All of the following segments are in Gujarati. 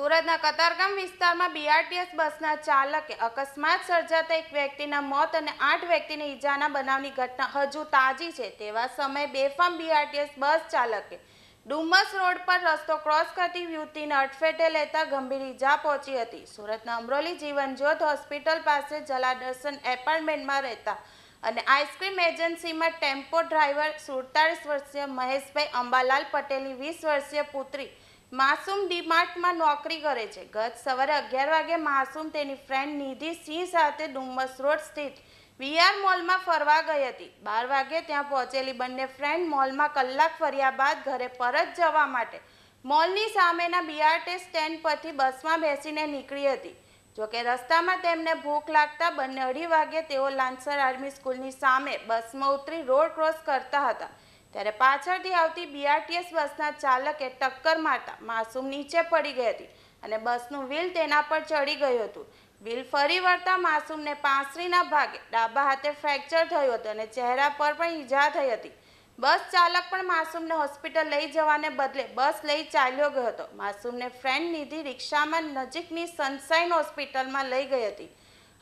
સુરતના કતારગામ વિસ્તારમાં બીઆરટીએસ બસના ચાલકે અકસ્માત સર્જાતા એક વ્યક્તિના મોત અને આઠ વ્યક્તિને ઈજાના બનાવની ઘટના હજુ તાજી છે. તેવા સમયે બેફામ બીઆરટીએસ બસ ચાલકે ડુમસ રોડ પર રસ્તો ક્રોસ કરતી યુવતીને અટફેટે લેતા ગંભીર ઈજા પહોંચી હતી. સુરતના અમરોલી જીવનજ્યોત હોસ્પિટલ પાસે જલાદર્શન એપાર્ટમેન્ટમાં રહેતા અને આઈસ્ક્રીમ એજન્સીમાં ટેમ્પો ડ્રાઈવર સુડતાળીસ વર્ષીય મહેશભાઈ અંબાલાલ પટેલની વીસ વર્ષીય પુત્રી માસૂમ ડીમાર્ટમાં નોકરી કરે છે. ગત સવારે અગિયાર વાગે માસૂમ તેની ફ્રેન્ડ નિધિ સિંહ સાથે ડુમ્મસ રોડ સ્થિત વીઆર મોલમાં ફરવા ગઈ હતી. બાર વાગે ત્યાં પહોંચેલી બંને ફ્રેન્ડ મોલમાં કલાક ફર્યા બાદ ઘરે પરત જવા માટે મોલની સામેના બીઆરટી સ્ટેન્ડ પરથી બસમાં બેસીને નીકળી હતી. જોકે રસ્તામાં તેમને ભૂખ લાગતા બંને અઢી વાગે તેઓ લાન્સર આર્મી સ્કૂલની સામે બસમાં ઉતરી રોડ ક્રોસ કરતા હતા. ત્યારે પાછળથી આવતી બીઆરટીએસ બસના ચાલકે ટક્કર મારતા માસૂમ નીચે પડી ગઈ હતી અને બસનું વ્હીલ તેના પર ચડી ગયું હતું. વ્હીલ ફરી વળતા માસૂમને પાંસરીના ભાગે ડાબા હાથે ફ્રેક્ચર થયું હતું અને ચહેરા પર પણ ઈજા થઈ હતી. બસ ચાલક પણ માસૂમને હોસ્પિટલ લઈ જવાને બદલે બસ લઈ ચાલ્યો ગયો હતો. માસૂમને ફ્રેન્ડ નિધિ રિક્ષામાં નજીકની સનસાઇન હોસ્પિટલમાં લઈ ગઈ હતી.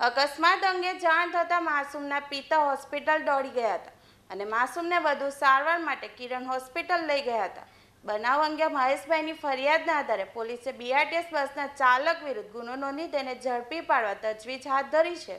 અકસ્માત અંગે જાણ થતાં માસૂમના પિતા હોસ્પિટલ દોડી ગયા હતા. અને માસૂમને વધુ સારવાર માટે કિરણ હોસ્પિટલ લઈ ગયા હતા. બનાવ અંગે મહેશભાઈની ફરિયાદના આધારે પોલીસે બીઆરટીએસ બસના ચાલક વિરુદ્ધ ગુનો નોંધી તેને ઝડપી પાડવા તજવીજ હાથ ધરી છે.